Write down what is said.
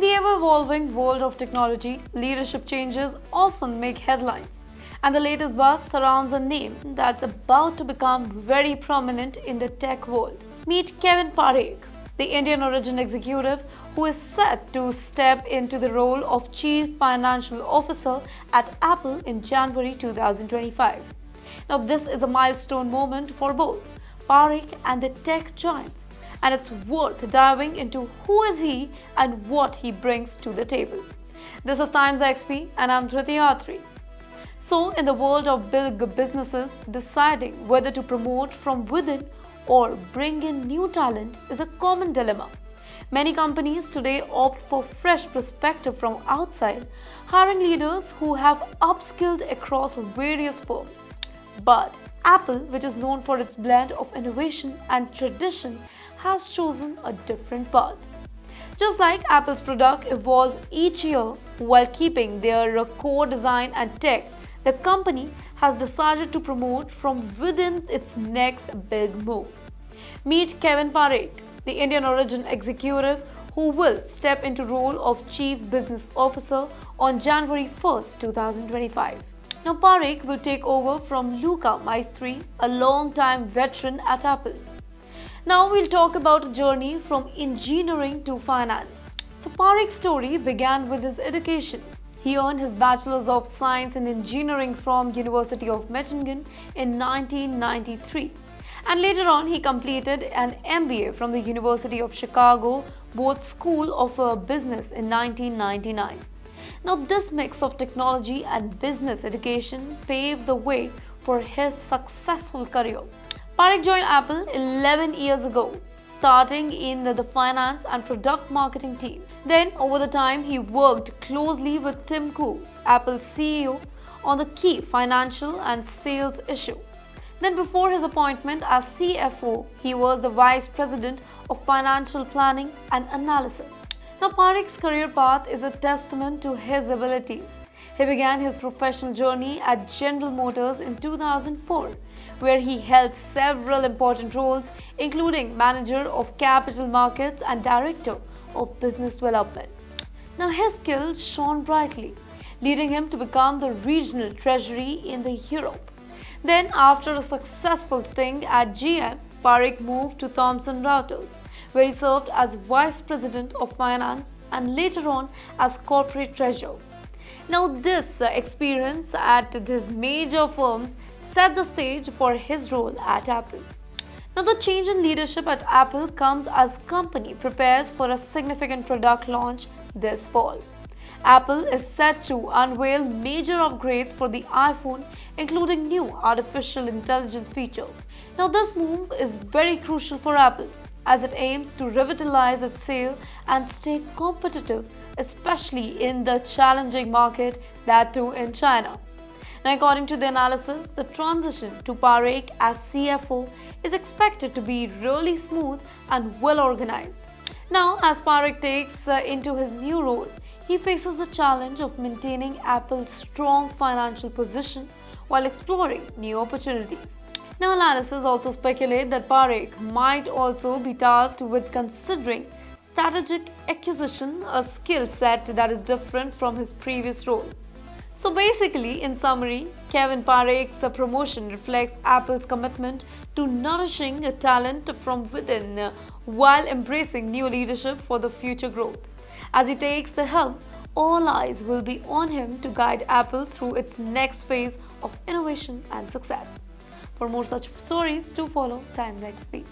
In the ever-evolving world of technology, leadership changes often make headlines. And the latest buzz surrounds a name that's about to become very prominent in the tech world. Meet Kevan Parekh, the Indian origin executive who is set to step into the role of Chief Financial Officer at Apple in January 2025. Now, this is a milestone moment for both Parekh and the tech giants and it's worth diving into who is he and what he brings to the table. This is Times XP and I'm Dhriti Atri. So, in the world of big businesses, deciding whether to promote from within or bring in new talent is a common dilemma. Many companies today opt for fresh perspective from outside, hiring leaders who have upskilled across various firms. But Apple, which is known for its blend of innovation and tradition, has chosen a different path. Just like Apple's product evolve each year while keeping their core design and tech, the company has decided to promote from within its next big move. Meet Kevan Parekh, the Indian origin executive who will step into role of Chief Business Officer on January 1, 2025. Now Parekh will take over from Luca Maestri, a long-time veteran at Apple. Now we'll talk about a journey from engineering to finance. So Parekh's story began with his education. He earned his Bachelor's of Science in Engineering from University of Michigan in 1993. And later on, he completed an MBA from the University of Chicago Booth School of uh, Business in 1999. Now, this mix of technology and business education paved the way for his successful career. Parekh joined Apple 11 years ago, starting in the finance and product marketing team. Then, over the time, he worked closely with Tim Cook, Apple's CEO, on the key financial and sales issue. Then, before his appointment as CFO, he was the Vice President of Financial Planning and Analysis. Now, Parekh's career path is a testament to his abilities. He began his professional journey at General Motors in 2004 where he held several important roles, including manager of capital markets and director of business development. Now, his skills shone brightly, leading him to become the regional treasury in the Europe. Then, after a successful stint at GM, Parekh moved to Thomson Reuters, where he served as Vice President of Finance and later on as Corporate Treasurer. Now, this uh, experience at these major firms set the stage for his role at Apple. Now the change in leadership at Apple comes as company prepares for a significant product launch this fall. Apple is set to unveil major upgrades for the iPhone including new artificial intelligence feature. Now this move is very crucial for Apple as it aims to revitalize its sale and stay competitive especially in the challenging market that too in China. Now, according to the analysis, the transition to Parekh as CFO is expected to be really smooth and well organized. Now, as Parekh takes uh, into his new role, he faces the challenge of maintaining Apple's strong financial position while exploring new opportunities. Now, analysis also speculate that Parekh might also be tasked with considering strategic acquisition, a skill set that is different from his previous role. So basically, in summary, Kevan Parekh's promotion reflects Apple's commitment to nourishing a talent from within while embracing new leadership for the future growth. As he takes the helm, all eyes will be on him to guide Apple through its next phase of innovation and success. For more such stories, do follow Times XP.